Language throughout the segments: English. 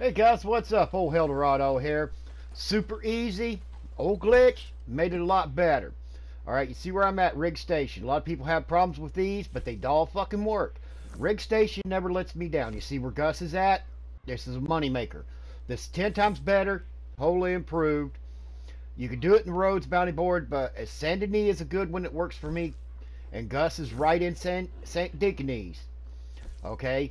Hey guys, what's up? Helldarodo here. Super easy. Old glitch made it a lot better. Alright, you see where I'm at? Riggs Station. A lot of people have problems with these, but they all fucking work. Riggs Station never lets me down. You see where Gus is at? This is a moneymaker. This is 10 times better, wholly improved. You can do it in the Rhodes bounty board, but Saint Denis is a good one that works for me. And Gus is right in Saint, Saint Denis. Okay?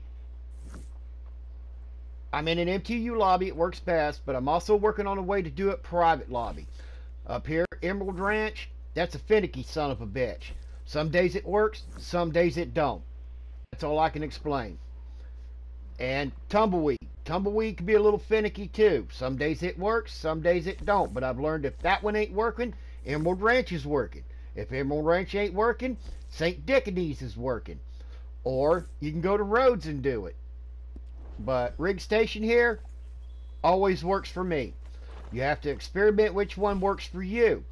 I'm in an MTU lobby, it works best, but I'm also working on a way to do it private lobby. Up here, Emerald Ranch, that's a finicky son of a bitch. Some days it works, some days it don't. That's all I can explain. And Tumbleweed. Tumbleweed can be a little finicky too. Some days it works, some days it don't. But I've learned if that one ain't working, Emerald Ranch is working. If Emerald Ranch ain't working, St. Denis is working. Or you can go to Rhodes and do it. But riggs station here always works for me. You have to experiment which one works for you.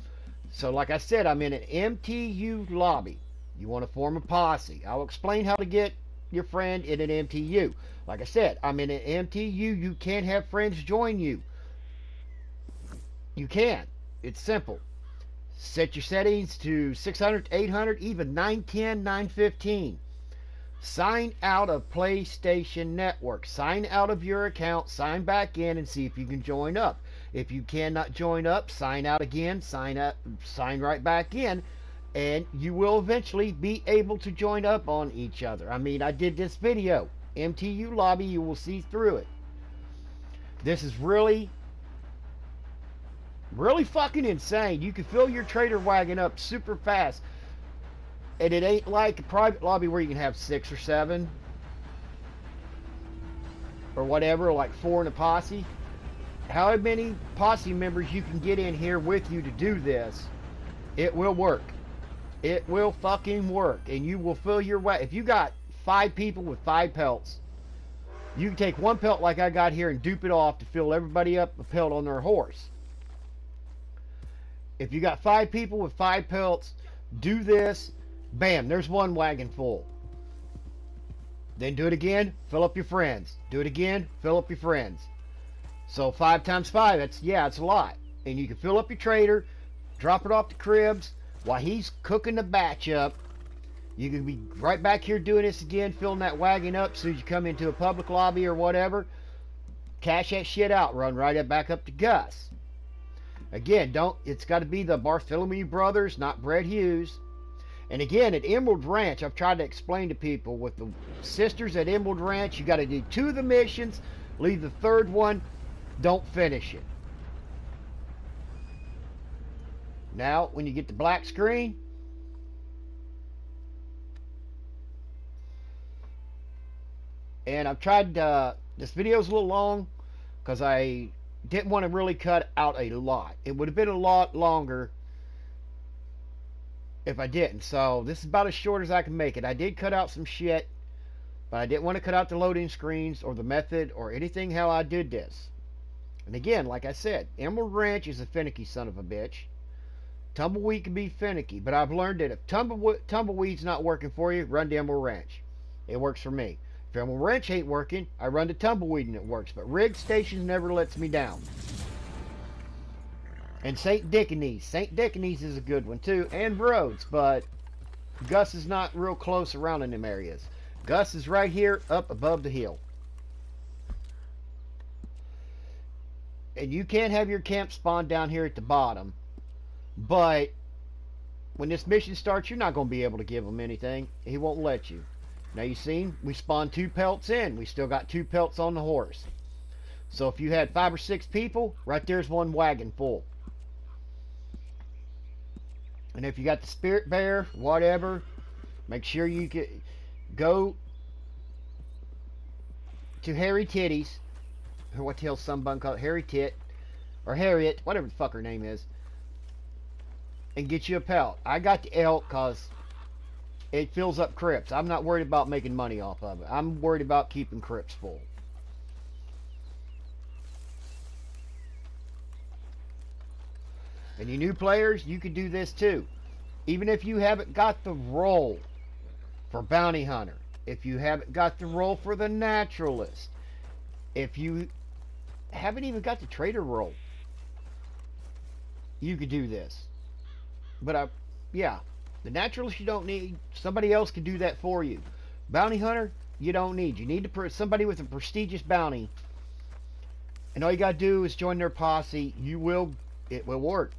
So like I said, I'm in an MTU lobby. You want to form a posse. I'll explain how to get your friend in an MTU. Like I said, I'm in an MTU. You can't have friends join you. You can. It's simple. Set your settings to 600, 800, even 910, 915. Sign out of PlayStation Network. Sign out of your account, sign back in, and see if you can join up. If you cannot join up, sign out again, sign up, sign right back in, and you will eventually be able to join up on each other. I mean, I did this video, MTU lobby, you will see through it. This is really, really fucking insane. You can fill your trader wagon up super fast. And it ain't like a private lobby where you can have six or seven or whatever, like four in a posse. However many posse members you can get in here with you to do this, it will work. It will fucking work. And you will fill your way. If you got five people with five pelts, you can take one pelt like I got here and dupe it off to fill everybody up a pelt on their horse. If you got five people with five pelts, do this Bam, there's one wagon full. Then do it again, fill up your friends. Do it again, fill up your friends. So five times five, that's yeah, it's a lot. And you can fill up your trader, drop it off the Cripps while he's cooking the batch up. You can be right back here doing this again, filling that wagon up so you come into a public lobby or whatever. Cash that shit out, run right back up to Gus. Again, don't it's got to be the Bartholomew brothers, not Brett Hughes. And again, at Emerald Ranch, I've tried to explain to people with the sisters at Emerald Ranch, you got to do two of the missions, leave the third one, don't finish it. Now, when you get the black screen, and I've tried, uh, this video's a little long because I didn't want to really cut out a lot. It would have been a lot longer if I didn't. So this is about as short as I can make it. I did cut out some shit, but I didn't want to cut out the loading screens or the method or anything how I did this. And again, like I said, Emerald Ranch is a finicky son of a bitch. Tumbleweed can be finicky, but I've learned that if tumbleweed, Tumbleweed's not working for you, run to Emerald Ranch. It works for me. If Emerald Ranch ain't working, I run to Tumbleweed and it works. But Riggs Station never lets me down. And St. Denis. St. Denis is a good one too. And Rhodes, but Gus is not real close around in them areas. Gus is right here up above the hill. And you can't have your camp spawn down here at the bottom. But when this mission starts, you're not going to be able to give him anything. He won't let you. Now you seen, we spawned two pelts in. We still got two pelts on the horse. So if you had five or six people, right there's one wagon full. And if you got the spirit bear, whatever, make sure you get go to Harry Titties, or what the hell some bun called Harry Tit, or Harriet, whatever the fuck her name is, and get you a pelt. I got the elk because it fills up Cripps. I'm not worried about making money off of it. I'm worried about keeping Cripps full. And you new players, you can do this too. Even if you haven't got the role for bounty hunter, if you haven't got the role for the naturalist, if you haven't even got the trader role, you could do this. But I, yeah, the naturalist you don't need. Somebody else can do that for you. Bounty hunter, you don't need. You need to put somebody with a prestigious bounty. And all you gotta do is join their posse. You will, it will work.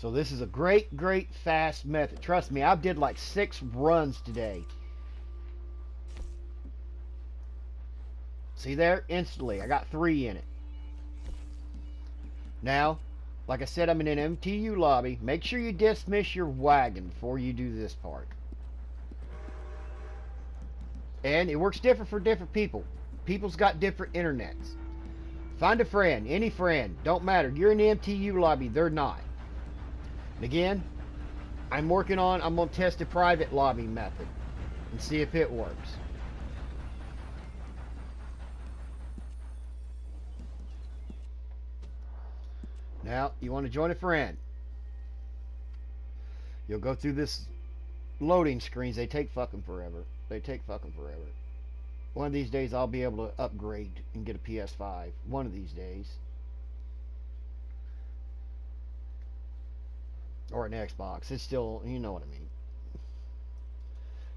So this is a great, great fast method. Trust me, I did like six runs today. See there? Instantly. I got three in it. Now, like I said, I'm in an MTU lobby. Make sure you dismiss your wagon before you do this part. And it works different for different people. People's got different internets. Find a friend, any friend, don't matter. You're in the MTU lobby, they're not. Again, I'm working on, I'm going to test a private lobby method and see if it works. Now, you want to join a friend. You'll go through this loading screens. They take fucking forever. They take fucking forever. One of these days I'll be able to upgrade and get a PS5. One of these days. Or an Xbox. It's still, you know what I mean.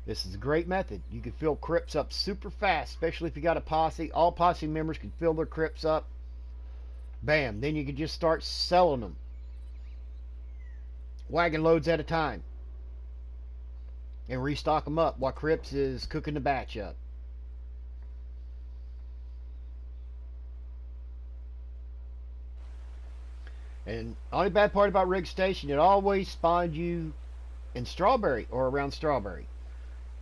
This is a great method. You can fill Cripps up super fast, especially if you got a posse. All posse members can fill their Cripps up Bam. Then you can just start selling them. Wagon loads at a time. And restock them up while Cripps is cooking the batch up. And only bad part about Riggs Station, it always spawns you in Strawberry or around Strawberry.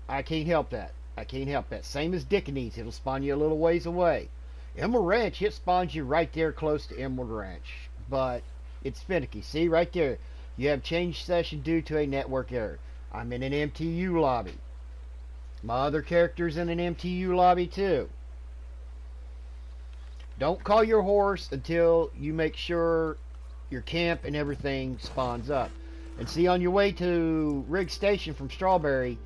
I can't help that. I can't help that. Same as Dickinese, it'll spawn you a little ways away. Emerald Ranch, it spawns you right there close to Emerald Ranch. But it's finicky. See, right there. You have changed session due to a network error. I'm in an MTU lobby. My other character's in an MTU lobby too. Don't call your horse until you make sure your camp and everything spawns up. And see, on your way to Riggs Station from Strawberry,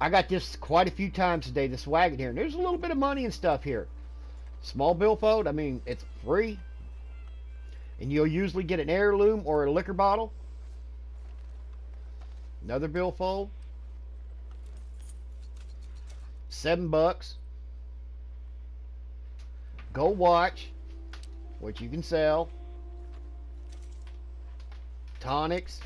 I got this quite a few times today, this wagon here. And there's a little bit of money and stuff here. Small billfold, I mean, it's free. And you'll usually get an heirloom or a liquor bottle. Another billfold. Seven bucks. Gold watch, which you can sell. Tonics.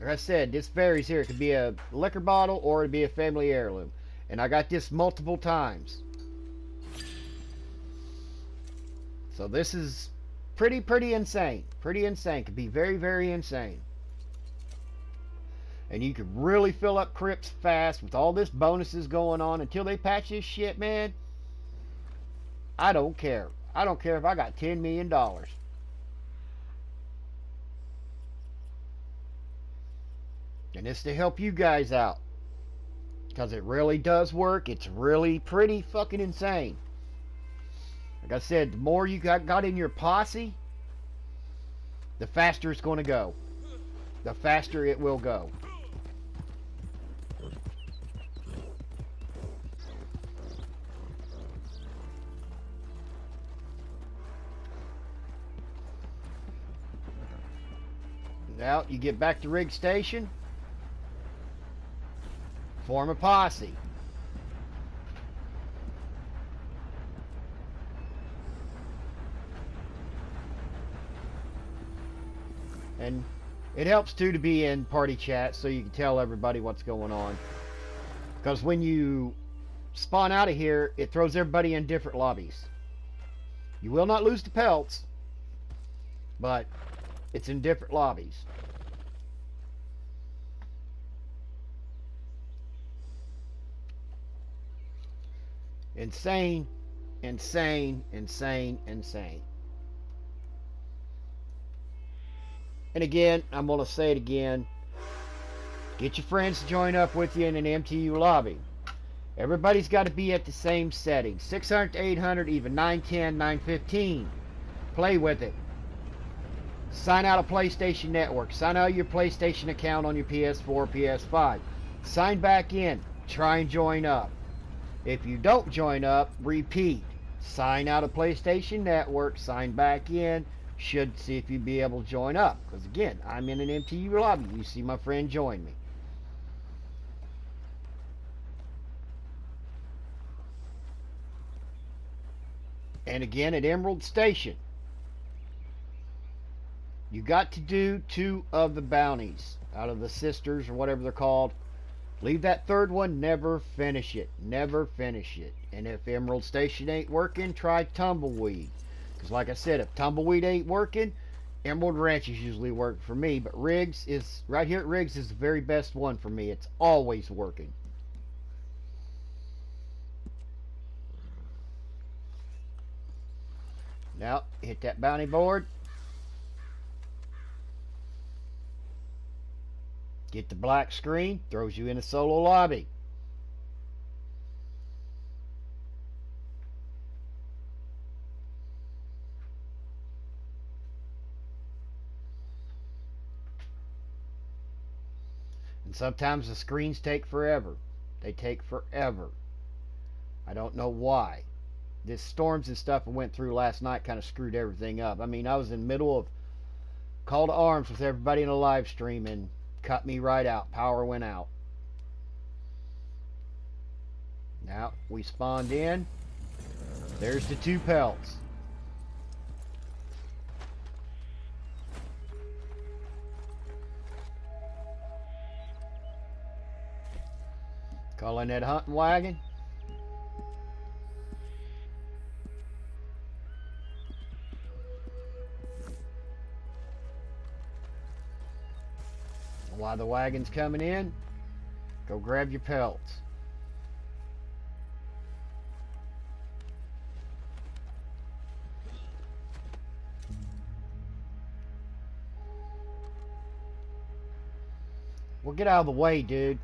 Like I said, this varies here. It could be a liquor bottle or it'd be a family heirloom. And I got this multiple times. So this is pretty, pretty insane. Pretty insane. Could be very, very insane. And you could really fill up Cripps fast with all this bonuses going on until they patch this shit, man. I don't care. I don't care if I got $10 million. And it's to help you guys out. Because it really does work. It's really pretty fucking insane. Like I said, the more you got, got in your posse, the faster it's going to go. The faster it will go. Now, you get back to riggs station. Form a posse. And it helps too to be in party chat so you can tell everybody what's going on. Because when you spawn out of here, it throws everybody in different lobbies. You will not lose the pelts, but it's in different lobbies. Insane, insane, insane, insane. And again, I'm going to say it again. Get your friends to join up with you in an MTU lobby. Everybody's got to be at the same setting. 600 to 800, even 910, 915. Play with it. Sign out a PlayStation Network. Sign out your PlayStation account on your PS4, PS5. Sign back in. try and join up. If you don't join up, repeat. Sign out of PlayStation Network, sign back in, should see if you'd be able to join up. Because again, I'm in an MTU lobby. You see my friend join me. And again at Emerald Station. You got to do two of the bounties out of the sisters or whatever they're called. Leave that third one, never finish it. Never finish it. And if Emerald Station ain't working, try Tumbleweed. Because like I said, if Tumbleweed ain't working, Emerald Ranch is usually working for me. But Riggs is, right here at Riggs is the very best one for me. It's always working. Now, hit that bounty board. Get the black screen, throws you in a solo lobby. And sometimes the screens take forever. They take forever. I don't know why. This storms and stuff I went through last night kind of screwed everything up. I mean, I was in the middle of call to arms with everybody in a live stream and cut me right out. Power went out. Now, we spawned in. There's the two pelts. Calling that hunting wagon. While the wagon's coming in, go grab your pelts. Well, get out of the way, dude.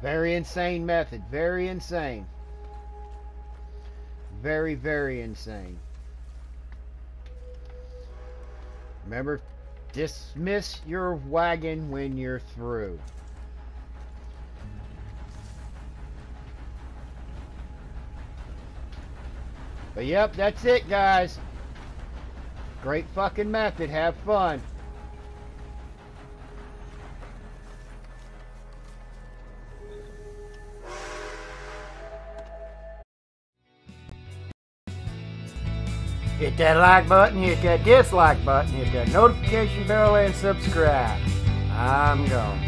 Very insane method. Very insane. Very, very insane. Remember, dismiss your wagon when you're through. But yep, that's it, guys. Great fucking method. Have fun. Hit that like button, hit that dislike button, hit that notification bell, and subscribe. I'm gone.